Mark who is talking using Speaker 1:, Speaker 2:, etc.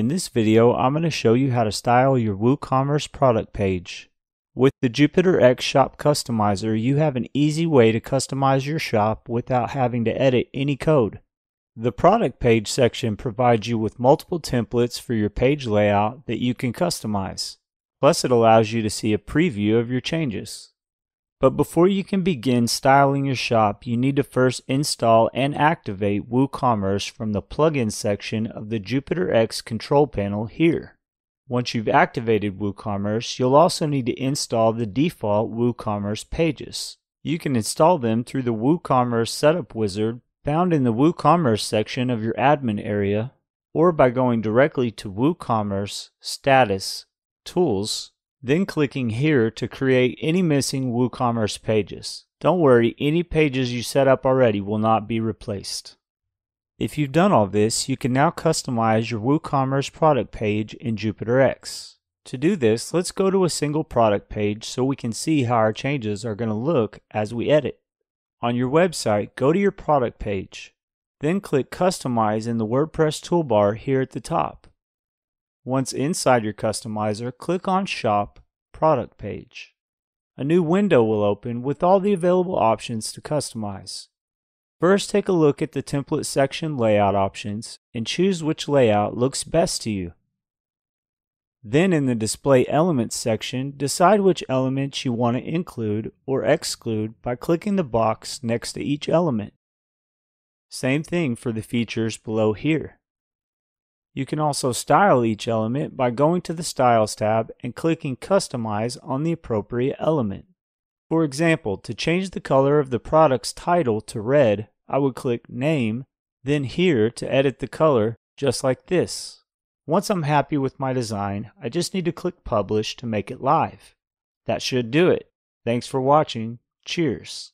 Speaker 1: In this video, I'm going to show you how to style your WooCommerce product page. With the Jupiter X Shop Customizer, you have an easy way to customize your shop without having to edit any code. The product page section provides you with multiple templates for your page layout that you can customize. Plus, it allows you to see a preview of your changes. But before you can begin styling your shop, you need to first install and activate WooCommerce from the plugin section of the Jupiter X control panel here. Once you've activated WooCommerce, you'll also need to install the default WooCommerce pages. You can install them through the WooCommerce setup wizard found in the WooCommerce section of your admin area or by going directly to WooCommerce Status Tools then clicking here to create any missing WooCommerce pages. Don't worry, any pages you set up already will not be replaced. If you've done all this, you can now customize your WooCommerce product page in Jupiter X. To do this, let's go to a single product page so we can see how our changes are going to look as we edit. On your website, go to your product page. Then click Customize in the WordPress toolbar here at the top. Once inside your customizer, click on Shop Product page. A new window will open with all the available options to customize. First, take a look at the template section layout options and choose which layout looks best to you. Then in the Display Elements section, decide which elements you want to include or exclude by clicking the box next to each element. Same thing for the features below here. You can also style each element by going to the Styles tab and clicking Customize on the appropriate element. For example, to change the color of the product's title to red, I would click Name, then here to edit the color, just like this. Once I'm happy with my design, I just need to click Publish to make it live. That should do it. Thanks for watching. Cheers.